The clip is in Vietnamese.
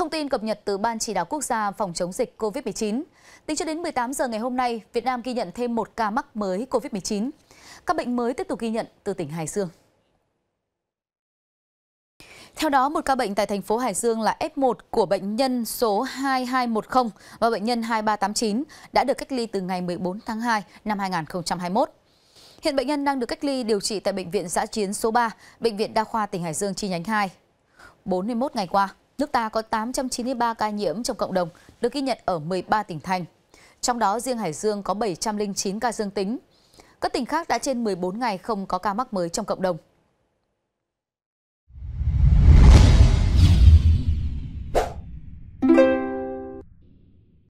Thông tin cập nhật từ Ban Chỉ đạo Quốc gia phòng chống dịch COVID-19. Tính cho đến 18 giờ ngày hôm nay, Việt Nam ghi nhận thêm một ca mắc mới COVID-19. Các bệnh mới tiếp tục ghi nhận từ tỉnh Hải Dương. Theo đó, một ca bệnh tại thành phố Hải Dương là F1 của bệnh nhân số 2210 và bệnh nhân 2389 đã được cách ly từ ngày 14 tháng 2 năm 2021. Hiện bệnh nhân đang được cách ly điều trị tại Bệnh viện Giã Chiến số 3, Bệnh viện Đa khoa tỉnh Hải Dương chi nhánh 2. 41 ngày qua, nước ta có 893 ca nhiễm trong cộng đồng, được ghi nhận ở 13 tỉnh thành. Trong đó riêng Hải Dương có 709 ca dương tính. Các tỉnh khác đã trên 14 ngày không có ca mắc mới trong cộng đồng.